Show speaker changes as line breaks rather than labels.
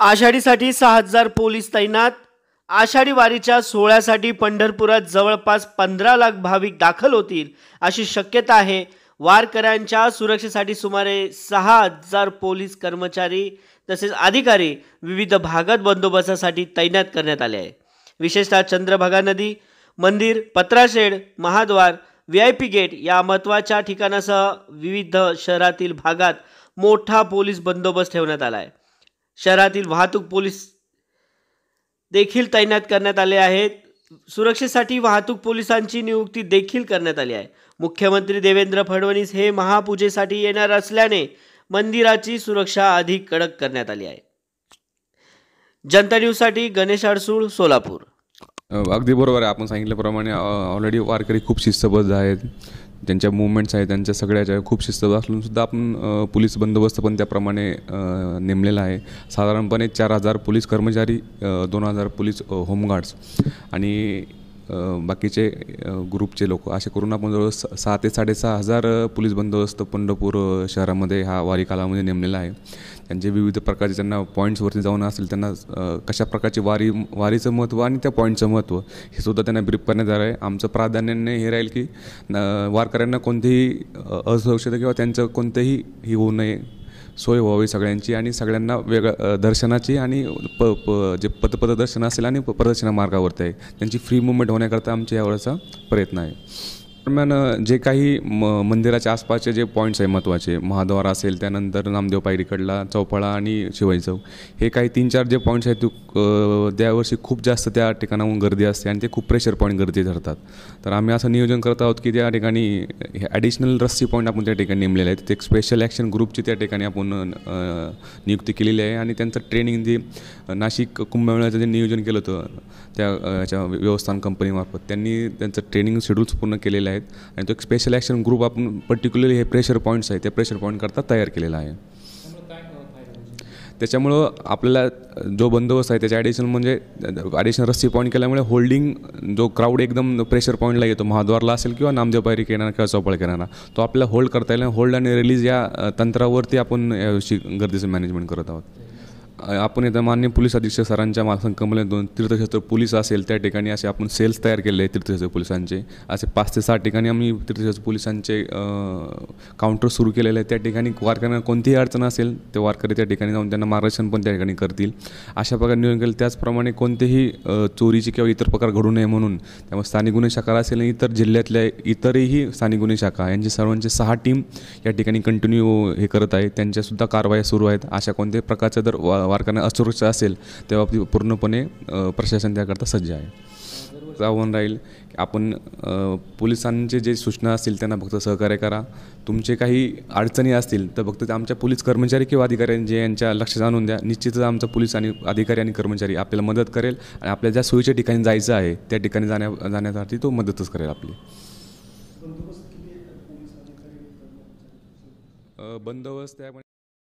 आषाढीसाठी सहा हजार पोलीस तैनात. आषाढी वारीच्या सोहळ्यासाठी पंढरपुरात जवळपास पंधरा लाख भाविक दाखल होतील अशी शक्यता आहे. वारकऱ्यांच्या सुरक्षेसाठी सुमारे सहा हजार पोलीस कर्मचारी तसेच अधिकारी विविध भागात बंदोबस्तासाठी तैनात करण्यात आले आहे विशेषतः चंद्रभागा नदी मंदिर पत्राशेड महाद्वार व्ही आय पी गेट या महत्त्वाच्या ठिकाणासह विविध शहरातील भागात मोठा पोलीस बंदोबस्त ठेवण्यात आला आहे. शहरातील वाहतूक पोलीस देखील तैनात करण्यात आले आहेत. सुरक्षेसाठी वाहतूक पोलिसांची नियुक्ती देखील करण्यात आली आहे. मुख्यमंत्री देवेंद्र फडणवीस हे महापूजेसाठी येणार असल्याने मंदिराची सुरक्षा अधिक कडक करण्यात आली आहे. जनता न्यूजसाठी गणेश अडसूळ सोलापूर.
अगदी बरोबर आहे. आपण सांगितल्याप्रमाणे ऑलरेडी वारकरी खूप शिस्तबद्ध आहेत. ज्यांच्या मुवमेंट्स आहेत त्यांच्या सगळ्याच्या खूप शिस्त असून सुद्धा आपण पोलीस बंदोबस्त पण त्याप्रमाणे नेमलेला आहे. साधारणपणे चार हजार पोलीस कर्मचारी दोन हजार पोलीस होमगार्ड्स आणि बाकीचे ग्रुपचे लोक. असे करून आपण जवळ स- सहा ते साडेसहा हजार पोलीस बंदोबस्त पंढरपूर शहरामध्ये हा वारी कालामध्ये नेमलेला आहे. त्यांचे विविध प्रकारचे त्यांना पॉईंट्सवरती जाऊन असेल त्यांना कशा प्रकारची वारी वारीचं महत्त्व आणि त्या पॉईंटचं महत्त्व हे सुद्धा त्यांना ब्रीफ करण्यात आलं आहे आमचं प्राधान्याने हे राहील की वारकऱ्यांना कोणतीही अ, असुरक्षित किंवा त्यांचं कोणतंही ही होऊ नये सोय व्हावी सगळ्यांची आणि सगळ्यांना वेग दर्शनाची आणि प प जे पदपदर्शन असेल आणि प- प्रदर्शना मार्गावरती आहे. त्यांची फ्री मुवमेंट होण्याकरता आमच्या यावेळेचा प्रयत्न आहे. दरम्यान जे काही म मंदिराच्या आसपासचे जे पॉईंट्स आहे महत्त्वाचे महाद्वार असेल त्यानंतर नामदेव पायरीकडला चौपाळा आणि शिवाजी चौक हे काही तीन चार जे पॉईंट्स आहेत ते त्यावर्षी खूप जास्त त्या ठिकाणाहून गर्दी असते आणि ते खूप प्रेशर पॉईंट गर्दी ठरतात तर आम्ही असं नियोजन करत आहोत की त्या ठिकाणी हे ॲडिशनल रस्सी पॉईंट आपण त्या ठिकाणी नेमलेले आहेत. ते एक स्पेशल ॲक्शन ग्रुपची त्या ठिकाणी आपण नियुक्ती केलेली आहे आणि त्यांचं ट्रेनिंग जे नाशिक कुंभमेळ्याचं जे नियोजन केलं होतं त्या ह्याच्या याच्या कंपनीमार्फत त्यांनी त्यांचं ट्रेनिंग शेड्यूल्स पूर्ण केलेले आहेत. आणि तो एक स्पेशल ॲक्शन ग्रुप आपण पर्टिक्युलरली हे प्रेशर पॉईंट्स आहे त्या प्रेशर पॉईंट करता तयार केलेला आहे. त्याच्यामुळं आपल्याला जो बंदोबस्त आहे त्याच्या ॲडिशनल म्हणजे ॲडिशनल रस्सी पॉईंट केल्यामुळे होल्डिंग जो क्राऊड एकदम प्रेशर पॉईंटला येतो महाद्वारला असेल किंवा नामदेव पायरी येणार किंवा चौपळ येणार तो आपल्याला होल्ड करता येईल होल्ड आणि रिलीज या तंत्रावरती आपण याविषयी गर्दीचं मॅनेजमेंट करत आहोत. आपण इथं मान्य पोलीस अधीक्षक सरांच्या मार्गसंकल्पनेतून तीर्थक्षेत्र पोलीस असेल त्या ठिकाणी असे आपण सेल्स तयार केले आहेत तीर्थक्षेत्र पोलिसांचे. असे पाच ते सहा ठिकाणी आम्ही तीर्थक्षेत्र पोलिसांचे काउंटर सुरू केलेले आहेत. त्या ठिकाणी वारकऱ्यांना कोणतीही अडचण असेल ते वारकरी त्या ठिकाणी जाऊन त्यांना मार्गदर्शन पण त्या ठिकाणी करतील. अशा प्रकारे नियोजन केलं. त्याचप्रमाणे कोणतेही चोरीचे चोरीची किंवा इतर प्रकार घडू नये म्हणून त्यामुळे स्थानिक गुन्हे शाखा असेल आणि इतर जिल्ह्यातल्या इतरही स्थानिक गुन्हे शाखा यांची सर्वांचे सहा टीम या ठिकाणी कंटिन्यू हे करत आहेत. त्यांच्यासुद्धा कारवाया सुरू आहेत. अशा कोणत्याही प्रकारचं जर वा वारकऱ्यांना असुरक्षा असेल तेव्हा ती पूर्णपणे प्रशासन त्याकरता सज्ज आहे. आव्हान राहील. की आपण पोलिसांचे जे सूचना असतील त्यांना फक्त सहकार्य करा. तुमचे काही अडचणी असतील तर फक्त ते आमच्या पोलीस कर्मचारी किंवा अधिकाऱ्यांचे यांच्या लक्षात आणून द्या. निश्चितच आमचा पोलीस आणि अधिकारी आणि कर्मचारी आपल्याला मदत करेल आणि आपल्या ज्या सोयीच्या ठिकाणी जायचं आहे त्या ठिकाणी जाण्या जाण्यासाठी तो मदतच करेल आपली. बंदोबस्त